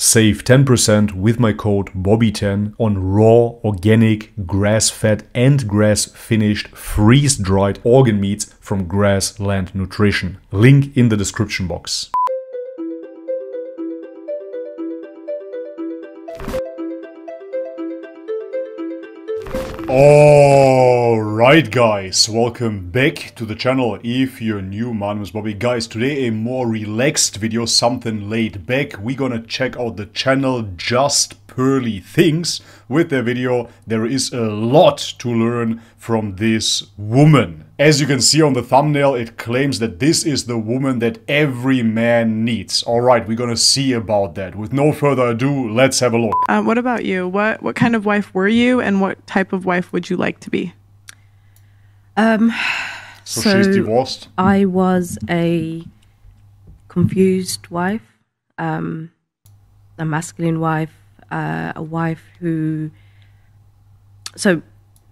Save 10% with my code BOBBY10 on raw, organic, grass fed, and grass finished freeze dried organ meats from Grassland Nutrition. Link in the description box. Oh. Alright guys, welcome back to the channel if you're new, my name is Bobby. Guys, today a more relaxed video, something laid back. We're gonna check out the channel Just Pearly Things. With their video, there is a lot to learn from this woman. As you can see on the thumbnail, it claims that this is the woman that every man needs. Alright, we're gonna see about that. With no further ado, let's have a look. Uh, what about you? What what kind of wife were you, and what type of wife would you like to be? Um, So, So- she's divorced. I was a confused wife, um, a masculine wife, uh, a wife who. So,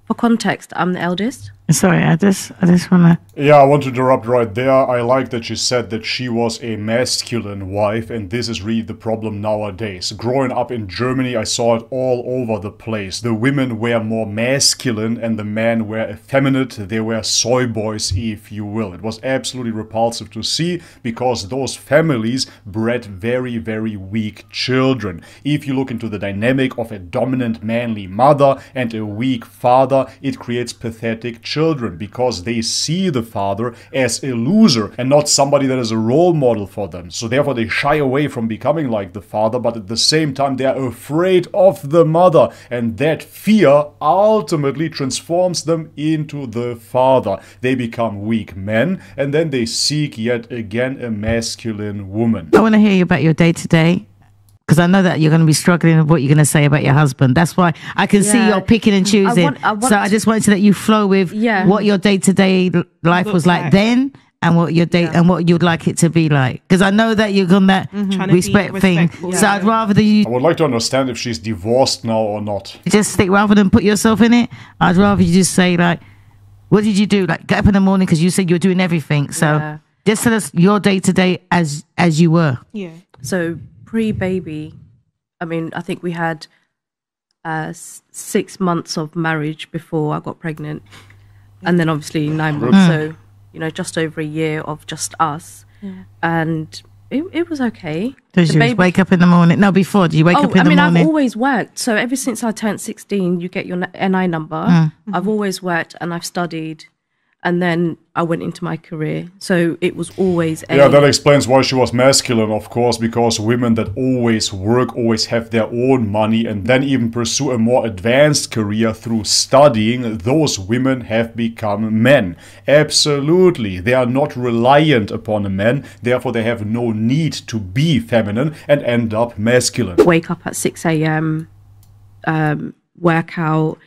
for context, I'm the eldest. Sorry, I just I just wanna Yeah, I want to interrupt right there. I like that she said that she was a masculine wife, and this is really the problem nowadays. Growing up in Germany, I saw it all over the place. The women were more masculine, and the men were effeminate. They were soy boys, if you will. It was absolutely repulsive to see because those families bred very, very weak children. If you look into the dynamic of a dominant manly mother and a weak father, it creates pathetic children because they see the father as a loser and not somebody that is a role model for them. So therefore they shy away from becoming like the father, but at the same time they are afraid of the mother and that fear ultimately transforms them into the father. They become weak men and then they seek yet again a masculine woman. I wanna hear you about your day to day. Because I know that you're going to be struggling with what you're going to say about your husband. That's why I can see you're picking and choosing. want- I want so I just wanted to let you flow with Yeah. what your day to day life was like like. then and what your day and what you'd like it to be like. Because I know that you're on that mm-hmm. Trying to respect thing. respectful. So I'd rather that you I would like to understand if she's divorced now or not. just stick rather than put yourself in it. I'd rather you just say like, "What did you do?" Like get up in the morning because you said you're doing everything. So Yeah. just tell us your day to day as as you were. Yeah. So, pre baby, I mean, I think we had uh, six months of marriage before I got pregnant. And then obviously nine months. So, you know, just over a year of just us. And it, it was okay. Did The you baby- wake up in the morning? No, before. Do you wake Oh, up in I the mean, morning? I've always worked. So ever since I turned 16, you get your NI number. Mm. I've always worked and I've studied. And then I went into my career. So it was always a. Yeah, that explains why she was masculine, of course, because women that always work, always have their own money, and then even pursue a more advanced career through studying, those women have become men. Absolutely. They are not reliant upon a man, therefore, they have no need to be feminine and end up masculine. wake up at 6 a.m., um, work out,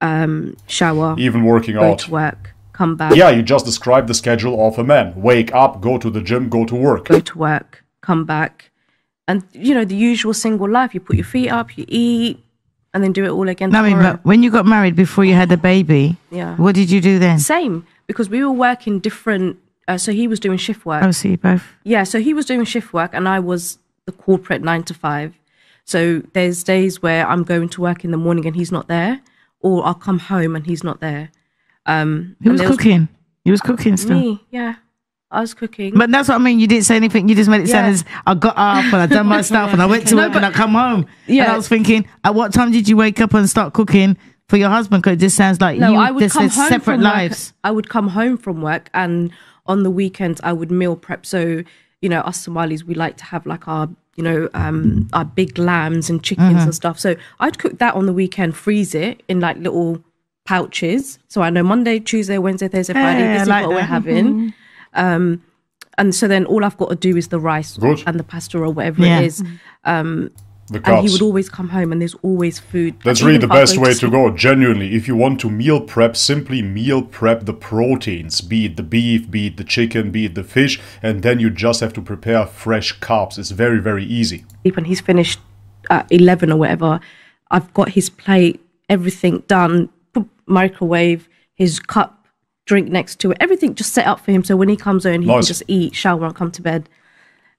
um, shower, Even working out. to work, come back, Yeah, you just described the schedule of a man. Wake up, go to the gym, go to work. go to work, come back. And, you know, the usual single life. You put your feet up, you eat, and then do it all again no, I mean, but when you got married before you had the baby, Yeah. what did you do then? Same, because we were working different. Uh, so he was doing shift work. Oh, see, both. Yeah, so he was doing shift work and I was the corporate nine to five. So there's days where I'm going to work in the morning and he's not there, or I'll come home and he's not there. Um, Who was cooking? You was cooking still. Me, yeah. I was cooking. But that's what I mean. You didn't say anything. You just made it sound Yeah. as I got up and I done my stuff and I went to work and I come home. Yeah. And. I was thinking, at what time did you wake up and start cooking for your husband? Because it just sounds like no, you I would just come had home separate from lives. Work. I would come home from work and on the weekends I would meal prep. So, you know, us Somalis, we like to have like our, you know, um, our big lambs and chickens Mm-hmm. and stuff. So I'd cook that on the weekend, freeze it in like little pouches. So I know Monday, Tuesday, Wednesday, Thursday, Friday, Yeah, I this is like what we're that. Mm-hmm. having. Um, and so then all I've got to do is the rice Good. and the pasta or whatever Yeah. it is. Um, The and he would always come home and there's always food. That's really the best way to sleep- go. Genuinely, if you want to meal prep, simply meal prep the proteins, be it the beef, be it the chicken, be it the fish, and then you just have to prepare fresh carbs. It's very, very easy. sleep and he's finished at 11 or whatever, I've got his plate, everything done, put microwave, his cup, drink next to it, everything just set up for him. So when he comes home, he Nice. can just eat, shower, and come to bed.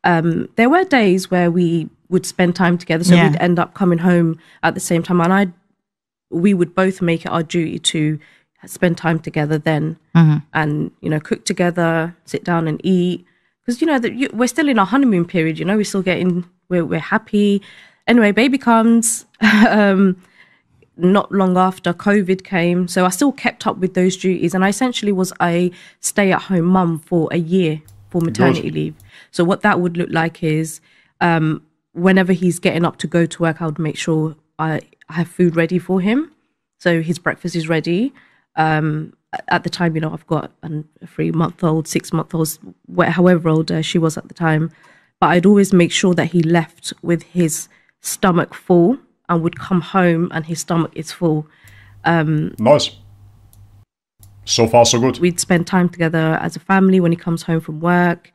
Um, there were days where we would spend time together. So Yeah. we'd end up coming home at the same time, and I, we would both make it our duty to spend time together then, and you know, cook together, sit down and eat. Because you know that we're still in our honeymoon period. You know, we're still getting we're we're happy. Anyway, baby comes. um, not long after COVID came. So I still kept up with those duties. And I essentially was a stay at home mum for a year for maternity leave. So what that would look like is um, whenever he's getting up to go to work, I would make sure I, I have food ready for him. So his breakfast is ready. Um, at the time, you know, I've got an, a three month old, six month old, however old uh, she was at the time. But I'd always make sure that he left with his stomach full and would come home and his stomach is full. Um, Nice. So far, so good. We'd spend time together as a family when he comes home from work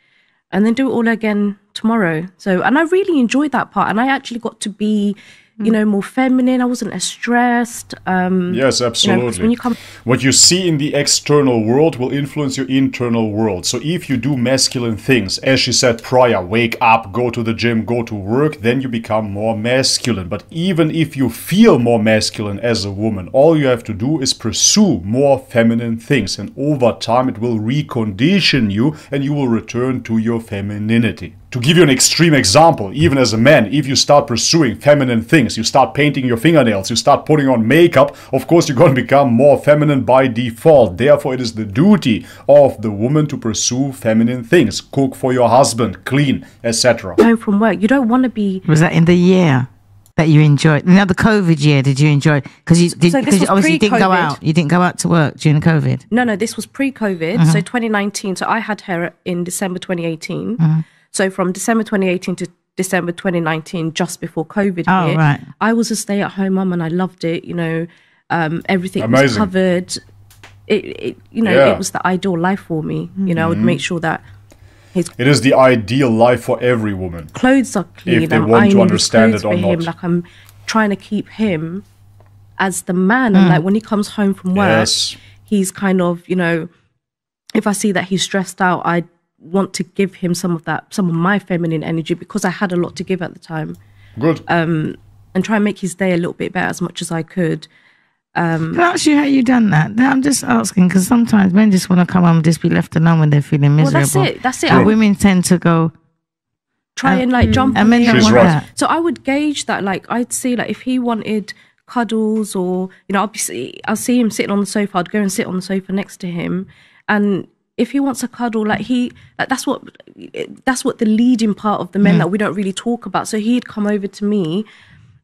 and then do it all again tomorrow. So, and I really enjoyed that part. And I actually got to be, you know, more feminine. I wasn't as stressed. Um, Yes, you know, absolutely. when you come What you see in the external world will influence your internal world. So if you do masculine things, as she said prior, wake up, go to the gym, go to work, then you become more masculine. But even if you feel more masculine as a woman, all you have to do is pursue more feminine things. And over time, it will recondition you and you will return to your femininity. To give you an extreme example, even as a man, if you start pursuing feminine things, you start painting your fingernails, you start putting on makeup, of course you're going to become more feminine by default. Therefore, it is the duty of the woman to pursue feminine things. Cook for your husband, clean, etc. home from work, you don't want to be Was that in the year that you enjoyed? Now the COVID year, did you enjoy? Because you did, so this was obviously you didn't go out. You didn't go out to work during the COVID. No, no, this was pre-COVID. Uh-huh. So 2019. So I had her in December 2018. Uh-huh. So from December 2018 to December 2019, just before COVID Oh, hit, right. I was a stay-at-home mum and I loved it. You know, um, everything was covered. It, it, you know, Yeah. it was the ideal life for me. You know, I would Mm-hmm. make sure that his It is the ideal life for every woman. clothes are clean. If they I'm want to understand it or for him. not. Like I'm trying to keep him as the man. And like when he comes home from work, Yes. he's kind of, you know, if I see that he's stressed out, I want to give him some of that, some of my feminine energy because I had a lot to give at the time Good. Um, and try and make his day a little bit better as much as I could. Can I ask you how you done that? I'm just asking because sometimes men just want to come home and just be left alone when they're feeling miserable. Well, miserable. that's it. That's it. But women tend to go, try um, and like jump and men him. don't want right. that. So I would gauge that. Like I'd see, like if he wanted cuddles, or you know, I'll be see, I'll see him sitting on the sofa. I'd go and sit on the sofa next to him, and if he wants a cuddle, like he, like that's what, that's what the leading part of the men mm. that we don't really talk about. So he'd come over to me.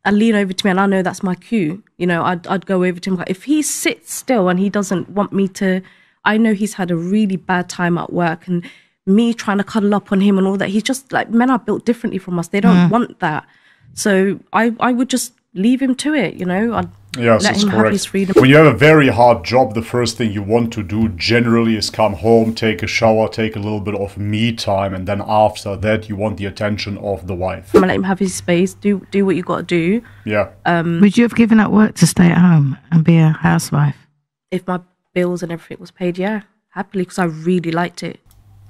And lean over to me, and I know that's my cue. You know, I'd I'd go over to him. If he sits still and he doesn't want me to, I know he's had a really bad time at work, and me trying to cuddle up on him and all that. He's just like men are built differently from us. They don't mm. want that. So I I would just leave him to it. You know, I'd Yes, let that's him have correct. his freedom. When you have a very hard job, the first thing you want to do generally is come home, take a shower, take a little bit of me time, and then after that, you want the attention of the wife. I'm let him have his space. Do do what you got to do. Yeah. Um, Would you have given up work to stay at home and be a housewife? If my bills and everything was paid, yeah, happily because I really liked it.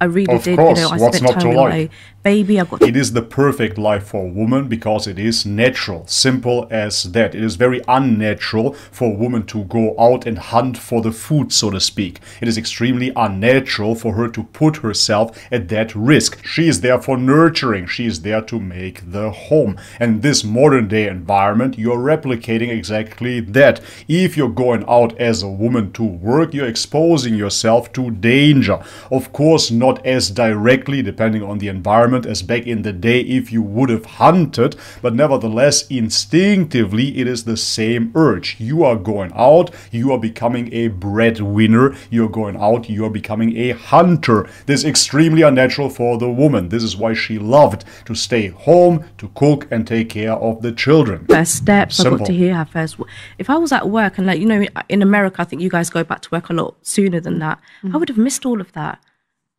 I really Of did. course, You know, I what's spent not time with like? my baby. I got It is the perfect life for a woman because it is natural, simple as that. It is very unnatural for a woman to go out and hunt for the food, so to speak. It is extremely unnatural for her to put herself at that risk. She is there for nurturing, she is there to make the home. And this modern day environment, you're replicating exactly that. If you're going out as a woman to work, you're exposing yourself to danger. Of course, not as directly, depending on the environment, as back in the day if you would have hunted, but nevertheless, instinctively, it is the same urge. You are going out, you are becoming a breadwinner, you're going out, you are becoming a hunter. This is extremely unnatural for the woman. This is why she loved to stay home, to cook, and take care of the children. first steps. I got to hear her first. If I was at work and like you know, in America, I think you guys go back to work a lot sooner than that. I mm. would have missed all of that.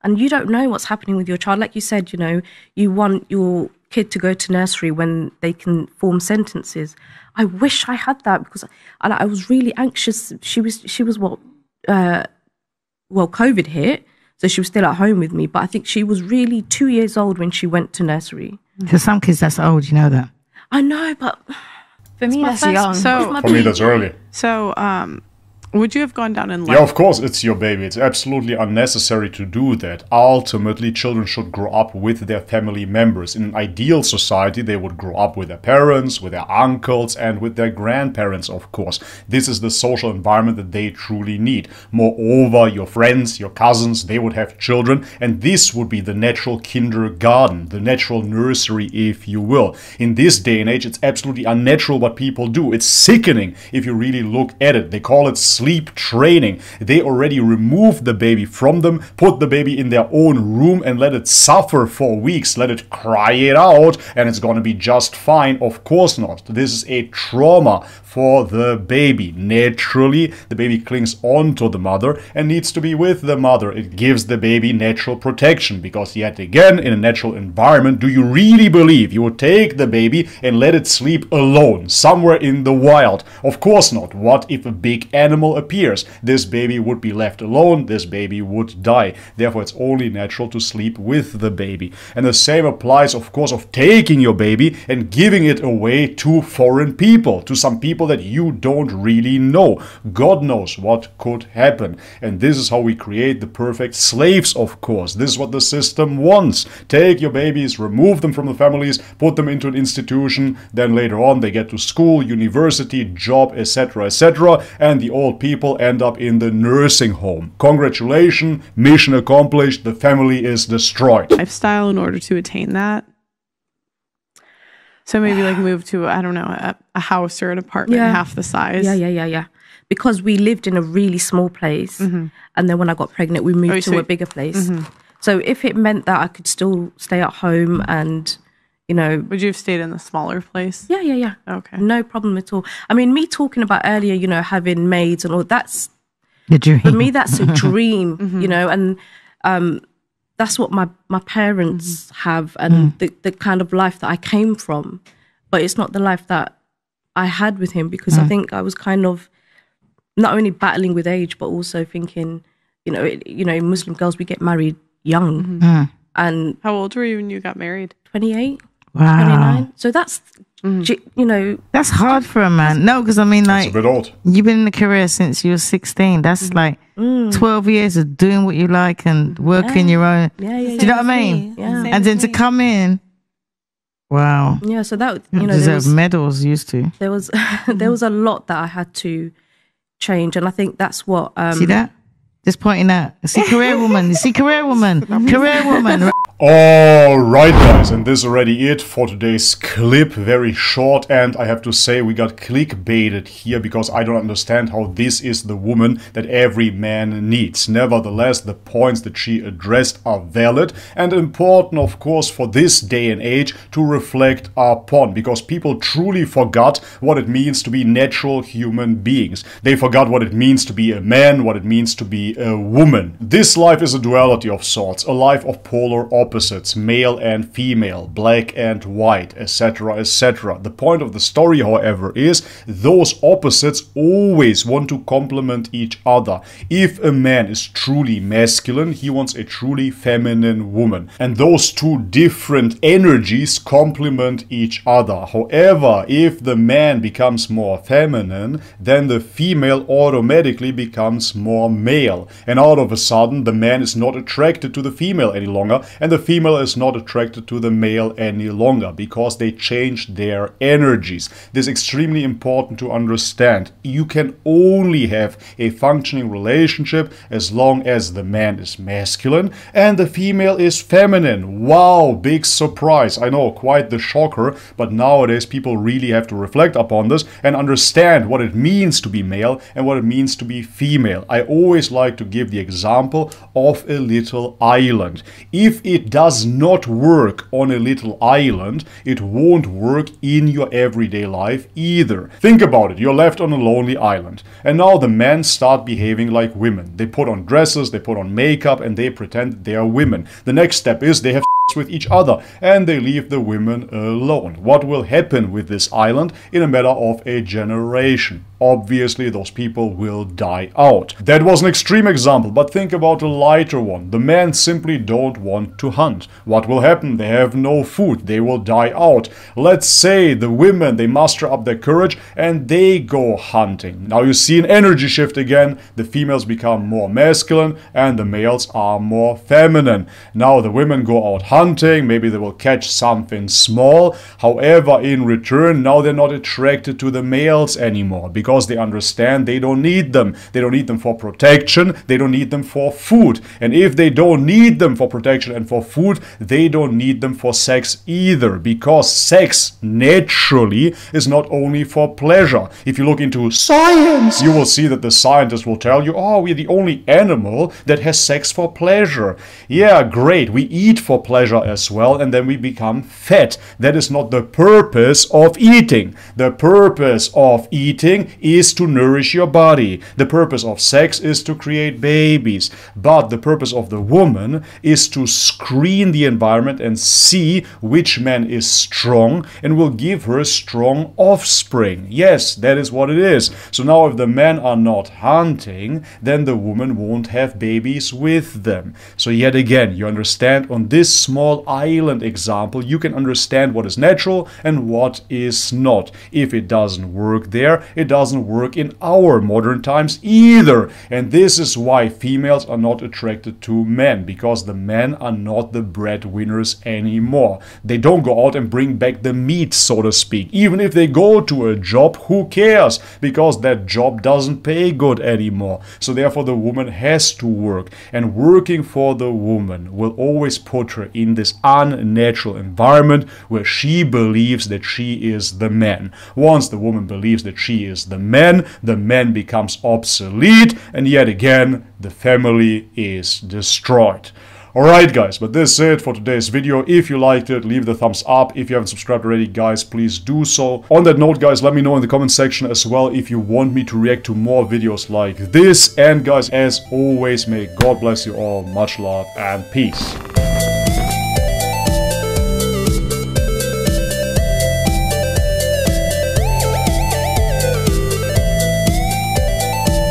And you don't know what's happening with your child. Like you said, you know, you want your kid to go to nursery when they can form sentences. I wish I had that because I, I was really anxious. She was she was what uh, well, COVID hit, so she was still at home with me. But I think she was really two years old when she went to nursery. For some kids, that's old. You know that. I know, but For me, that's young. So, For me, that's early. so um, would you have gone down in life? Yeah, of course, it's your baby. It's absolutely unnecessary to do that. Ultimately, children should grow up with their family members. In an ideal society, they would grow up with their parents, with their uncles, and with their grandparents, of course. This is the social environment that they truly need. Moreover, your friends, your cousins, they would have children, and this would be the natural kindergarten, the natural nursery, if you will. In this day and age, it's absolutely unnatural what people do. It's sickening if you really look at it. They call it sleep training. They already removed the baby from them, put the baby in their own room, and let it suffer for weeks. Let it cry it out, and it's gonna be just fine. Of course not. This is a trauma for the baby. Naturally, the baby clings onto the mother and needs to be with the mother. It gives the baby natural protection because, yet again, in a natural environment, do you really believe you would take the baby and let it sleep alone somewhere in the wild? Of course not. What if a big animal appears? This baby would be left alone, this baby would die. Therefore, it's only natural to sleep with the baby. And the same applies, of course, of taking your baby and giving it away to foreign people, to some people that you don't really know. God knows what could happen. And this is how we create the perfect slaves, of course. This is what the system wants. Take your babies, remove them from the families, put them into an institution, then later on they get to school, university, job, etc., etc., and the old people end up in the nursing home. Congratulations, mission accomplished, the family is destroyed. lifestyle in order to attain that? So maybe like move to I don't know a, a house or an apartment Yeah. half the size. yeah, yeah, yeah, yeah. Because we lived in a really small place, mm-hmm. and then when I got pregnant, we moved Oh, to so- a bigger place. Mm-hmm. So if it meant that I could still stay at home and, you know, Would you have stayed in the smaller place? yeah, yeah, yeah, Okay. no problem at all. I mean, me talking about earlier, you know, having maids and all that's The dream. for me that's a dream mm-hmm. you know and um that's what my my parents mm-hmm. have and mm. the, the kind of life that i came from. But it's not the life that i had with him because i mm. think i was kind of not only battling with age but also thinking you know it, you know muslim girls we get married young. Mm-hmm. Mm. And How old were you when you got married? 28 wow. 29 so that's mm. gi- you know That's hard for a man. No, because I mean, It's a like, bit old. you've been in the career since you were 16. That's mm. like mm. 12 years of doing what you like and working your own. yeah yeah Do you know what I mean? Yeah. And then to come in, wow. yeah so that you You know there deserve was, medals, used to. there was there was a lot that I had to change, and I think that's what um, See that? Just pointing out. See, career woman. See, career woman. Career woman. Alright guys, and this is already it for today's clip. Very short and I have to say we got clickbaited here because I don't understand how this is the woman that every man needs. Nevertheless, the points that she addressed are valid and important of course for this day and age to reflect upon because people truly forgot what it means to be natural human beings. They forgot what it means to be a man, what it means to be a woman. This life is a duality of sorts, a life of polar opposites, male and female, black and white, etc., etc. The point of the story, however, is those opposites always want to complement each other. If a man is truly masculine, he wants a truly feminine woman. And those two different energies complement each other. However, if the man becomes more feminine, then the female automatically becomes more male. And all of a sudden, the man is not attracted to the female any longer, and the female is not attracted to the male any longer because they changed their energies. This is extremely important to understand. You can only have a functioning relationship as long as the man is masculine and the female is feminine. Wow, big surprise. I know, quite the shocker, but nowadays people really have to reflect upon this and understand what it means to be male and what it means to be female. I always like to give the example of a little island. If it does not work on a little island, it won't work in your everyday life either. Think about it, you're left on a lonely island, and now the men start behaving like women. They put on dresses, they put on makeup, and they pretend they are women. The next step is they have with each other and they leave the women alone. What will happen with this island in a matter of a generation? Obviously those people will die out. That was an extreme example, but think about a lighter one. The men simply don't want to hunt. What will happen? They have no food. They will die out. Let's say the women, they muster up their courage and they go hunting. Now you see an energy shift again. The females become more masculine and the males are more feminine. Now the women go out hunting. Maybe they will catch something small. However, in return, now they're not attracted to the males anymore because they understand they don't need them. They don't need them for protection. They don't need them for food. And if they don't need them for protection and for food, they don't need them for sex either because sex naturally is not only for pleasure. If you look into science, you will see that the scientists will tell you, oh, we're the only animal that has sex for pleasure. Yeah, great. We eat for pleasure as well and then we become fat. That is not the purpose of eating. The purpose of eating is to nourish your body. The purpose of sex is to create babies. But the purpose of the woman is to screen the environment and see which man is strong and will give her strong offspring. Yes, that is what it is. So now if the men are not hunting, then the woman won't have babies with them. So yet again, you understand on this small island example, you can understand what is natural and what is not. If it doesn't work there, it doesn't work in our modern times either. And this is why females are not attracted to men, because the men are not the breadwinners anymore. They don't go out and bring back the meat, so to speak. Even if they go to a job, who cares? Because that job doesn't pay good anymore. So therefore the woman has to work. And working for the woman will always put her in this unnatural environment where she believes that she is the man. Once the woman believes that she is the man, the man becomes obsolete and yet again the family is destroyed. Alright guys, but this is it for today's video. If you liked it, leave the thumbs up. If you haven't subscribed already, guys, please do so. On that note, guys, let me know in the comment section as well if you want me to react to more videos like this. And guys, as always, may God bless you all. Much love and peace.